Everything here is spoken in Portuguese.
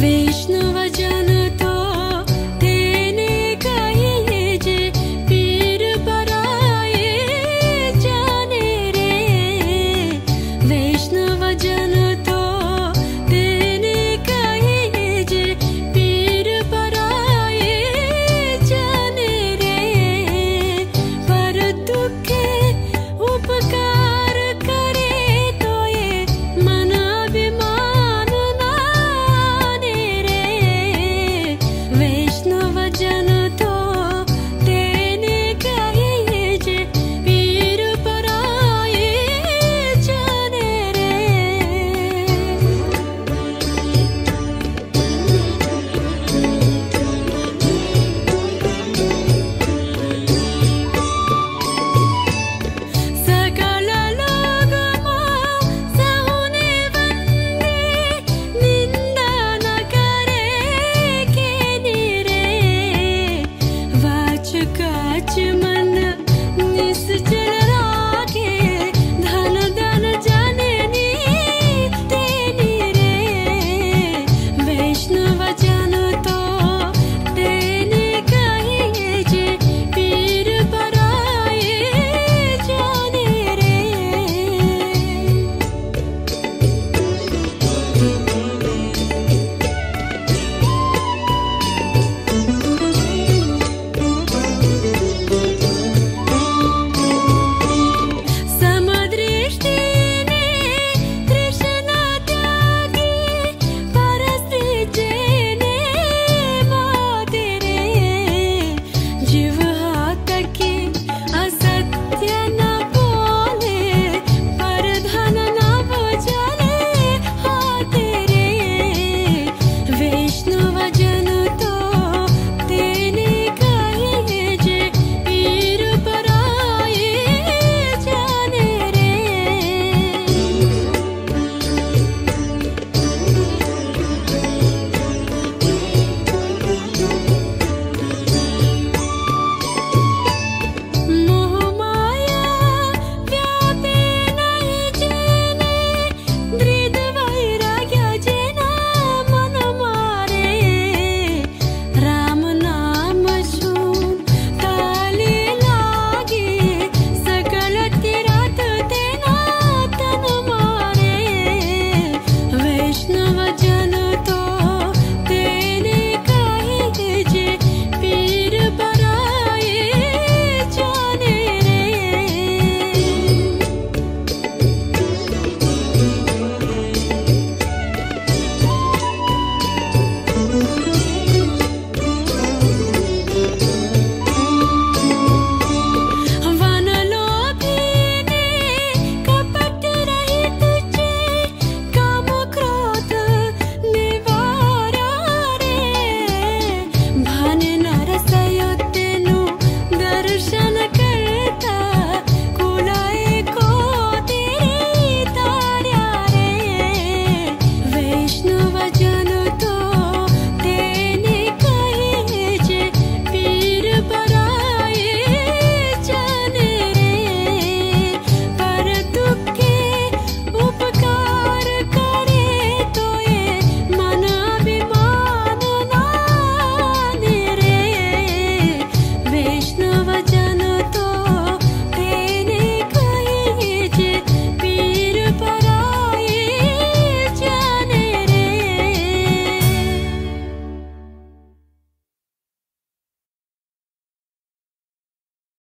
Vishnu. my